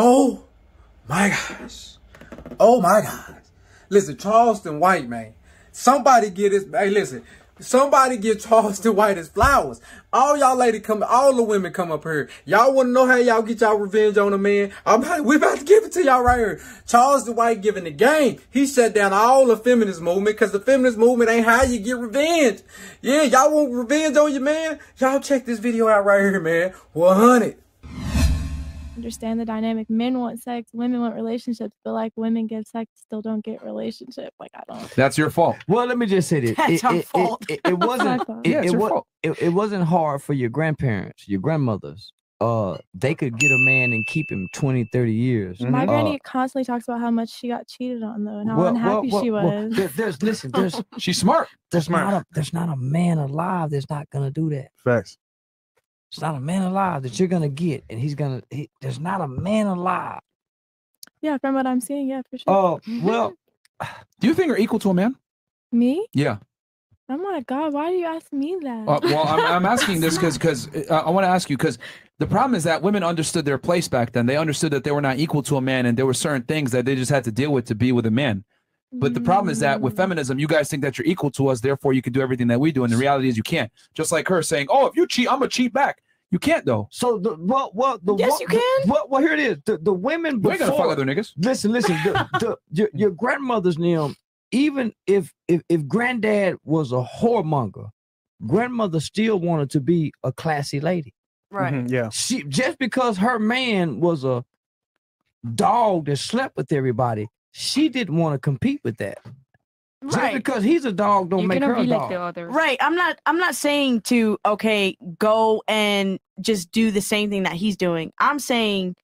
Oh my gosh. Oh my gosh. Listen, Charleston White, man. Somebody get his. Hey, listen. Somebody get Charleston White his flowers. All y'all lady come, all the women come up here. Y'all want to know how y'all get y'all revenge on a man? I'm about, we about to give it to y'all right here. Charleston White giving the game. He shut down all the feminist movement because the feminist movement ain't how you get revenge. Yeah, y'all want revenge on your man? Y'all check this video out right here, man. 100 understand the dynamic. Men want sex, women want relationships, but like women get sex, still don't get relationship. Like I don't. That's your fault. Well, let me just say this. That's it, our it- it- fault. It, it wasn't. It's my fault. it, Yeah, it, your it, it wasn't hard for your grandparents, your grandmothers. Uh, they could get a man and keep him 20, 30 years. My Uh, granny constantly talks about how much she got cheated on though, and how well, well, unhappy well, she well, was. there- there's listen. There's She's smart. there's Smart. not a there's not a man alive that's not gonna do that. Facts. It's not a man alive that you're gonna get, and he's gonna. He, there's not a man alive. yeah, from what I'm seeing, yeah, for sure. Oh well, Do you think you're equal to a man? Me? Yeah. Oh my god, why do you ask me that? Uh, well, I'm, I'm asking this because because uh, I want to ask you because the problem is that women understood their place back then. They understood that they were not equal to a man, and there were certain things that they just had to deal with to be with a man. But the problem is that with feminism, you guys think that you're equal to us, therefore you can do everything that we do, and the reality is you can't. Just like her saying, "Oh, if you cheat, I'm gonna cheat back." You can't though. so the well, well, the Yes, wo- you the- can. well, well, here it is. The the women You ain't gonna fuck before. other niggas. Listen, listen. The, the, your, your grandmother's name, even if if if granddad was a whoremonger, grandmother still wanted to be a classy lady. Right. Mhm, yeah. She just because her man was a dog that slept with everybody, she didn't want to compete with that. Just Right. because he's a dog don't You're make gonna her a dog. like the. Right. I'm not I'm not saying to okay, go and just do the same thing that he's doing. I'm saying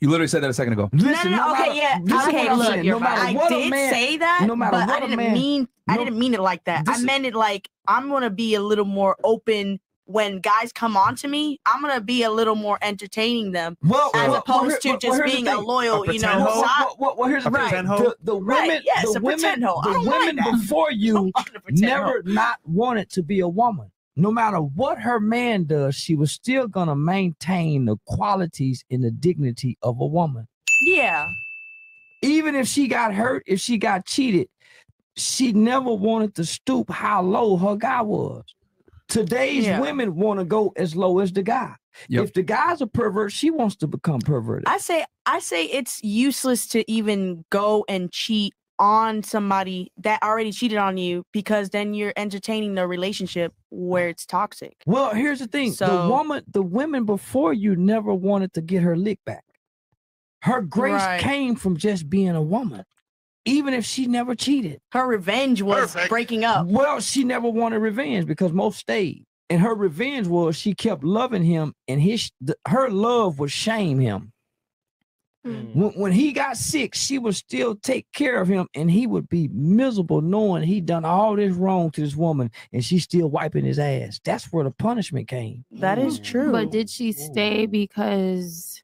You literally said that a second ago. Listen, no, no, okay, matter- yeah, listen okay, what I'm look, saying, no matter I what a did man- say that, no matter but what I a didn't man- mean I didn't mean it like that. I meant it like I'm gonna be a little more open when guys come on to me. I'm gonna be a little more entertaining them Well, as well, well, opposed here- to well, just here's being a thing. loyal, A you know, pretend hoe? side. Well, well, well, here's the A thing. pretend hoe? The, the Right, women, yes, the a women, pretend hoe. I the women that. before you I'm a pretend never hoe. not wanted to be a woman. No matter what her man does, she was still gonna maintain the qualities and the dignity of a woman. Yeah. Even if she got hurt, if she got cheated, she never wanted to stoop how low her guy was. Today's Yeah. women want to go as low as the guy. Yep. If the guy's a pervert, she wants to become perverted. I say I say it's useless to even go and cheat on somebody that already cheated on you because then you're entertaining the relationship where it's toxic. Well, here's the thing: the woman, the women before you never wanted to get her lick back. Her grace Right. came from just being a woman, even if she never cheated. Her revenge was Perfect. breaking up. Well, she never wanted revenge because most stayed, and her revenge was she kept loving him, and his the, her love would shame him. Hmm. When, when he got sick, she would still take care of him, and he would be miserable knowing he done all this wrong to this woman, and she's still wiping his ass. That's where the punishment came. That is mm. true. But did she stay because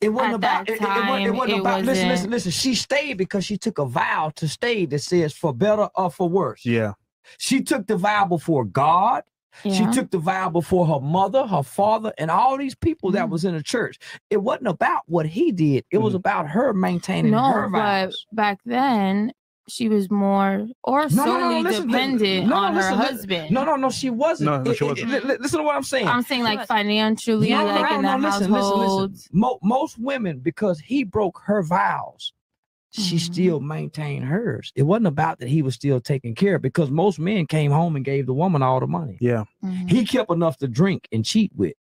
It wasn't At about that it, it, it wasn't, it time, wasn't about listen, listen, wasn't- listen. She stayed because she took a vow to stay that says for better or for worse. Yeah. She took the vow before God. Yeah. She took the vow before her mother, her father, and all these people that Mm. was in the church. It wasn't about what he did. It was Mhm. about her maintaining no, her but back then she was more or No, no, no, solely listen, dependent no, no, on listen, her li- husband. No, no, no, she wasn't. No, no, she wasn't. li- li- listen to what I'm saying. I'm saying like financially, No, like no, in no, the listen, listen, household. listen. Mo- most women, because he broke her vows, she Mhm. still maintained hers. It wasn't about that he was still taking care of because most men came home and gave the woman all the money. Yeah. Mhm. He kept enough to drink and cheat with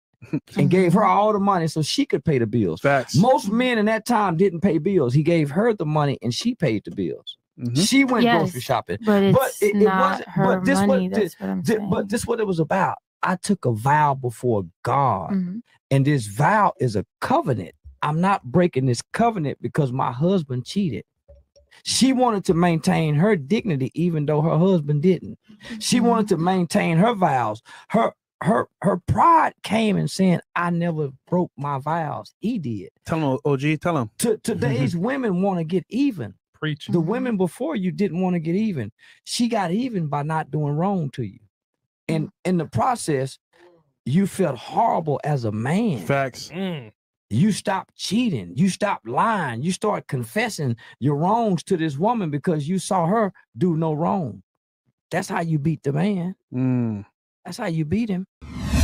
and gave her all the money so she could pay the bills. Facts. Most men in that time didn't pay bills. He gave her the money and she paid the bills. Mhm. She went Yes, grocery shopping. But it's But it- it not wasn't- her but this what money. the- That's what I'm Thi- saying. But this what it was about. I took a vow before God. Mhm. And this vow is a covenant. I'm not breaking this covenant because my husband cheated. She wanted to maintain her dignity even though her husband didn't. She wanted to maintain her vows. Her her her pride came in saying, I never broke my vows. He did. Tell him, OG. Tell him. To, today's women want to get even. Preach. The women before you didn't want to get even. She got even by not doing wrong to you. And in the process, you felt horrible as a man. Facts. you stop cheating, you stop lying, you start confessing your wrongs to this woman because you saw her do no wrong. That's how you beat the man. Mm. That's how you beat him.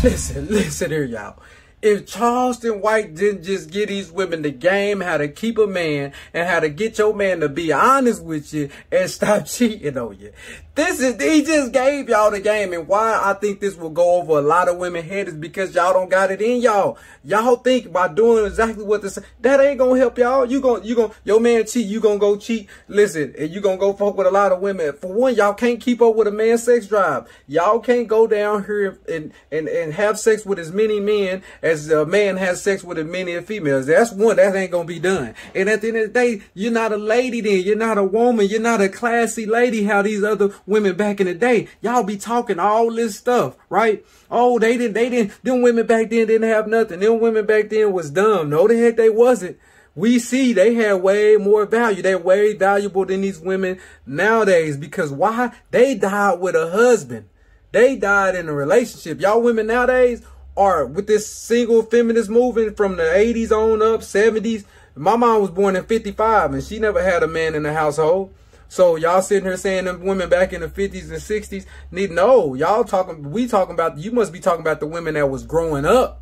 Listen, listen here, y'all. If Charleston White didn't just get these women the game, how to keep a man and how to get your man to be honest with you and stop cheating on you. This is, he just gave y'all the game. And why I think this will go over a lot of women head is because y'all don't got it in y'all. Y'all think by doing exactly what this, that ain't gonna help y'all. You gonna, you gonna, your man cheat, you gonna go cheat. Listen, and you gonna go fuck with a lot of women. For one, y'all can't keep up with a man's sex drive. Y'all can't go down here and, and, and have sex with as many men as a man has sex with as many females. That's one, that ain't gonna be done. And at the end of the day, you're not a lady then. You're not a woman. You're not a classy lady. How these other women back in the day, y'all be talking all this stuff, right? Oh, they didn't, they didn't, them women back then didn't have nothing. Them women back then was dumb. No, the heck they wasn't. We see they had way more value. They're way valuable than these women nowadays because why? They died with a husband. They died in a relationship. Y'all women nowadays are with this single feminist movement from the 80s on up, 70s. My mom was born in 55 and she never had a man in the household. So y'all sitting here saying them women back in the 50s and 60s need no. Y'all talking we talking about you must be talking about the women that was growing up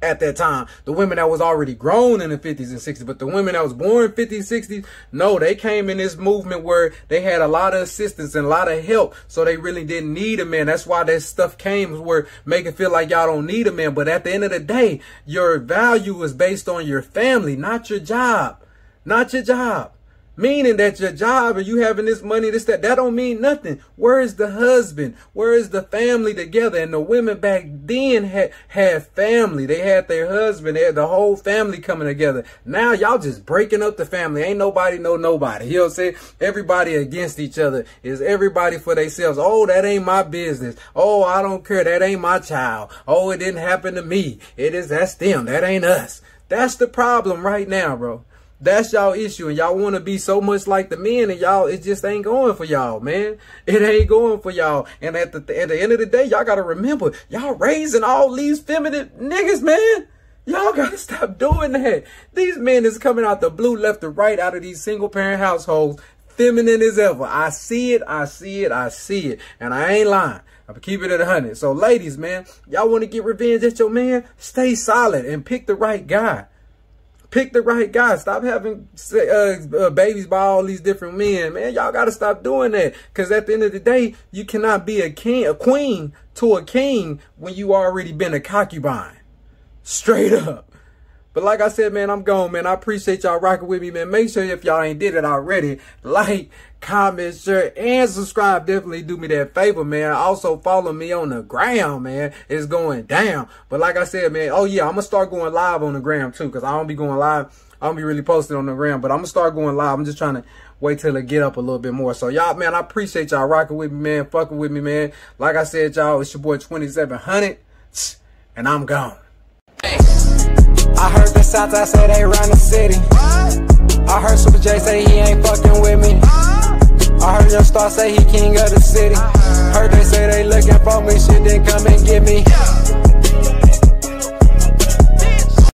at that time. The women that was already grown in the 50s and 60s, but the women that was born 50s, 60s, no, they came in this movement where they had a lot of assistance and a lot of help. So they really didn't need a man. That's why that stuff came where make it feel like y'all don't need a man. But at the end of the day, your value is based on your family, not your job, not your job. Meaning that your job and you having this money, this, that, that don't mean nothing. Where is the husband? Where is the family together? And the women back then had, had family. They had their husband. They had the whole family coming together. Now y'all just breaking up the family. Ain't nobody know nobody. You know what I'm saying? Everybody against each other. Is everybody for themselves. Oh, that ain't my business. Oh, I don't care. That ain't my child. Oh, it didn't happen to me. It is, that's them. That ain't us. That's the problem right now, bro. That's y'all issue, and y'all want to be so much like the men, and y'all it just ain't going for y'all, man. It ain't going for y'all. And at the at the end of the day, y'all gotta remember, y'all raising all these feminine niggas, man. Y'all gotta stop doing that. These men is coming out the blue, left to right, out of these single parent households, feminine as ever. I see it, I see it, I see it, and I ain't lying. I'm keep it at a hundred. So, ladies, man, y'all want to get revenge at your man? Stay solid and pick the right guy. Pick the right guy. Stop having uh, uh, babies by all these different men, man. Y'all got to stop doing that. Because at the end of the day, you cannot be a king, a queen to a king when you already been a concubine. Straight up. But like I said, man, I'm gone, man. I appreciate y'all rocking with me, man. Make sure if y'all ain't did it already, like, comment, share, and subscribe. Definitely do me that favor, man. Also follow me on the gram, man. It's going down. But like I said, man, oh yeah, I'm gonna start going live on the gram too, because I don't be going live. I don't be really posting on the gram, but I'm gonna start going live. I'm just trying to wait till it get up a little bit more. So y'all, man, I appreciate y'all rocking with me, man, fucking with me, man. Like I said, y'all, it's your boy 27 Hunnid, and I'm gone. I heard the South, I say they run the city. I heard Super J say he ain't fucking with me. I heard your star say he king of the city. Heard they say they looking for me, shit then come and get me.